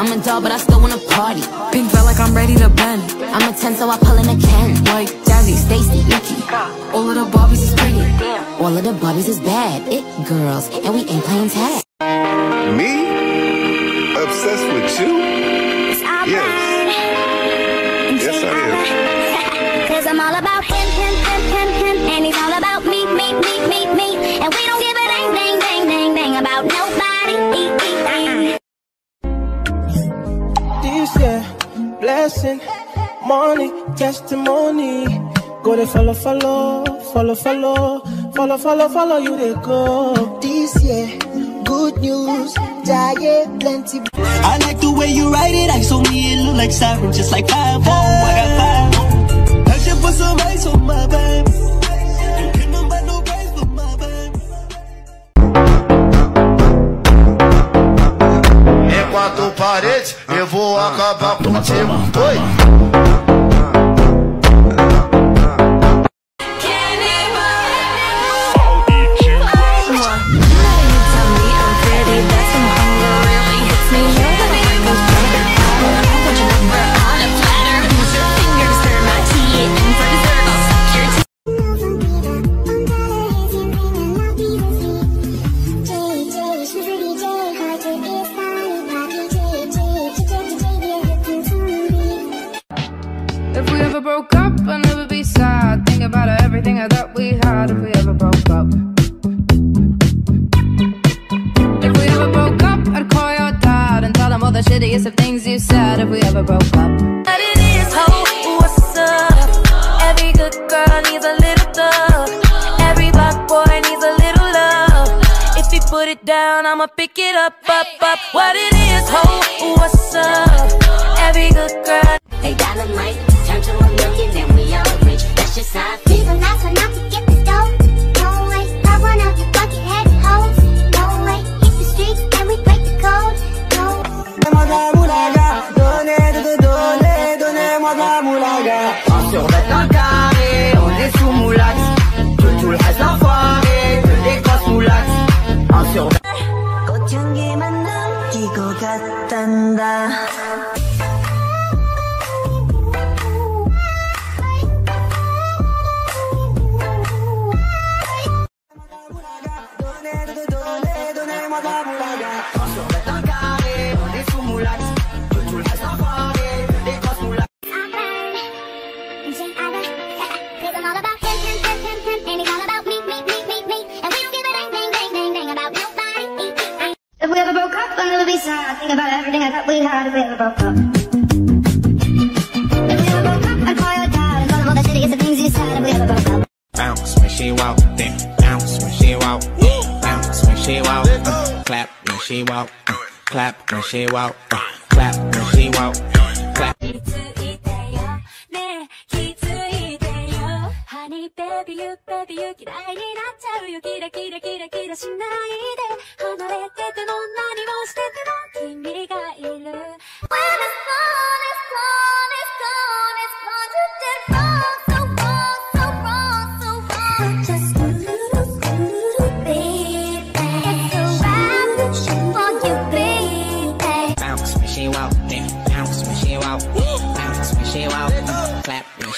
I'm a doll, but I still wanna party. Pink felt like I'm ready to bend. I'm a 10, so I pull in a Ken. Like Jazzy, Stacy, Nikki. All of the Barbies is pretty. All of the Barbies is bad. It girls, and we ain't playing tag. Me? Obsessed with you? Yes. Yes, I am. Cause I'm all about him, him, him, him, him. And he's all about me, me, me, me, me. This year, blessing, money, testimony. Go to follow, follow, follow, follow, follow, follow, follow you they go. This year, good news, giant plenty. I like the way you write it. I saw me, it look like siren, just like five oh. I got five 对。We ever broke up, I'd never be sad. Think about everything I thought we had if we ever broke up. If we ever broke up, I'd call your dad and tell him all the shittiest of things you said if we ever broke up. But it is ho, what's up? Every good girl needs a little love. Every black boy needs a little love. If he put it down, I'ma pick it up, up, up. What it is, ho, what's up? Every good girl. Hey, dynamite, turn to a million, then we all rich. That's just how I feel. He's a nice one not to get the dough. No way, not one of you bucket-headed hoes. No way, hit the streets and we break the code. No. Un carré, on est sous moulax. Que tout le reste enfoiré, que des grosses moulax. En survêt. Bounce when she walk, then bounce when she walk, bounce when she walk, uh, clap when she walk, uh, clap when she walk, uh, clap when she walk, clap. Honey baby you baby you 嫌いになっちゃうよキラキラキラキラしないで離れてても何をしてても君がいる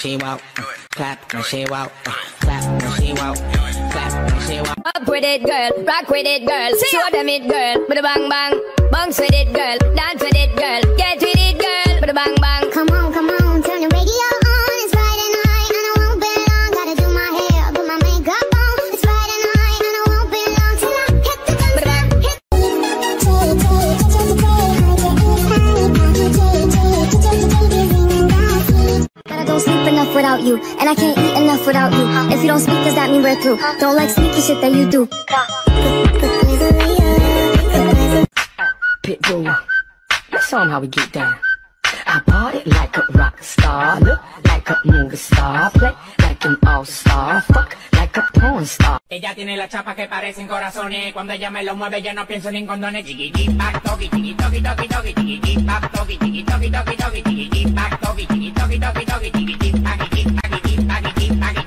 she walk, uh, clap when she walk, uh, clap when she walk, clap when she walk. Up with it, girl. Rock with it, girl. Show them it, girl. With a bang bang. Bounce with it, girl. Dance with it, girl. Get with it, girl. With a bang bang. Come on, you, and I can't eat enough without you. If you don't speak, does that mean we're through? Don't like sneaky shit that you do. Pitbull. Let's show how we get down. I party like a rock star. Look like a movie star. Play an all-star. Fuck like a porn star. Ella tiene las chapas que parecen corazones. Cuando ella me lo mueve, ya no pienso ni en condones. Chiqui, back, toki, chiqui, toki, toki, toki, chiqui, back, toki, chiqui, toki, toki, toki, chiqui, back, toki, chiqui, toki, toki, toki, chiqui, chiqui, back, chiqui, back, chiqui, back, chiqui, back.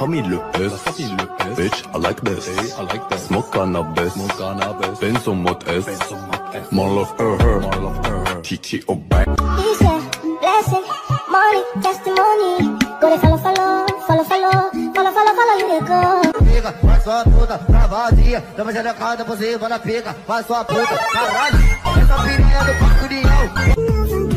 Famille le S. Bitch, I like this. I like that. Smoke cannabis. Smoke cannabis. Benz on mode S. More love her, her. More love her, her. Kiki au back. blessing, money, testimony. Go to follow, follow, follow, follow, follow, follow, follow, you go. Pica, faz sua puta, pra vazia. Dama xerecada por cima da pica, faz sua puta, caralho. Essa pirinha do Paco União.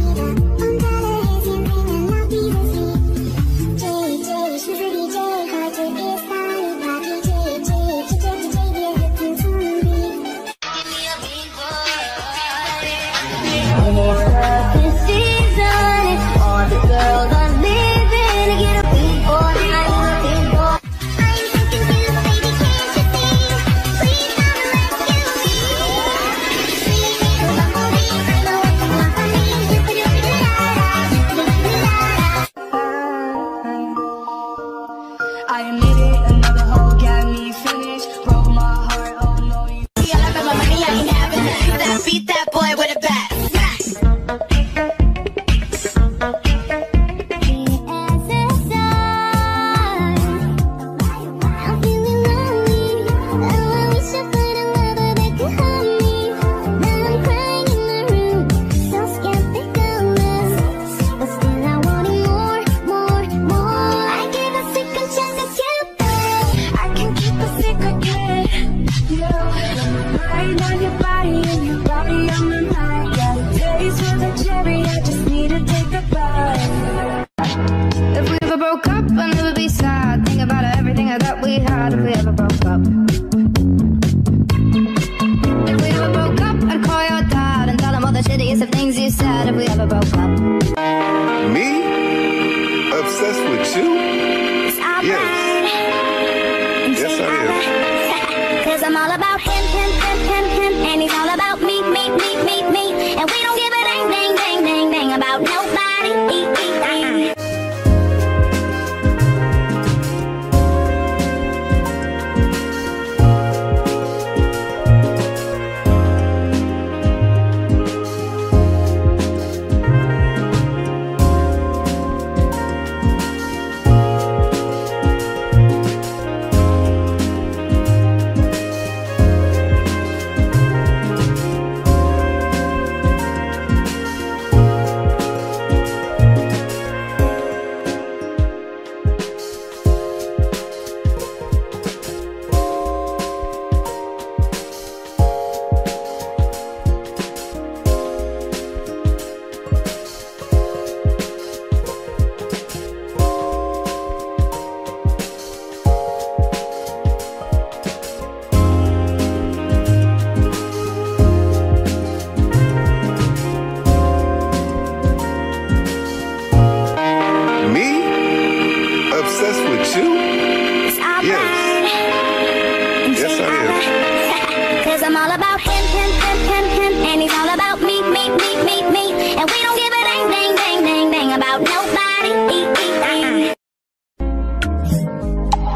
And we don't give a dang, dang, dang, dang, dang about nobody.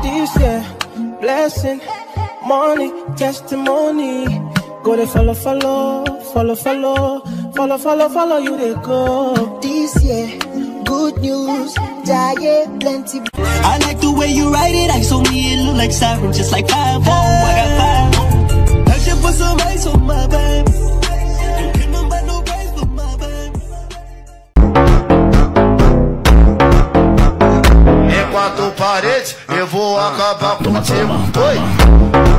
This year, blessing, money, testimony. Go to follow, follow, follow, follow, follow, follow, follow you they go. This year, good news, diet, plenty. I like the way you write it. I saw me, it look like siren, just like five oh. I got five. I should put some ice on oh my back. Eu vou acabar contigo. Oi!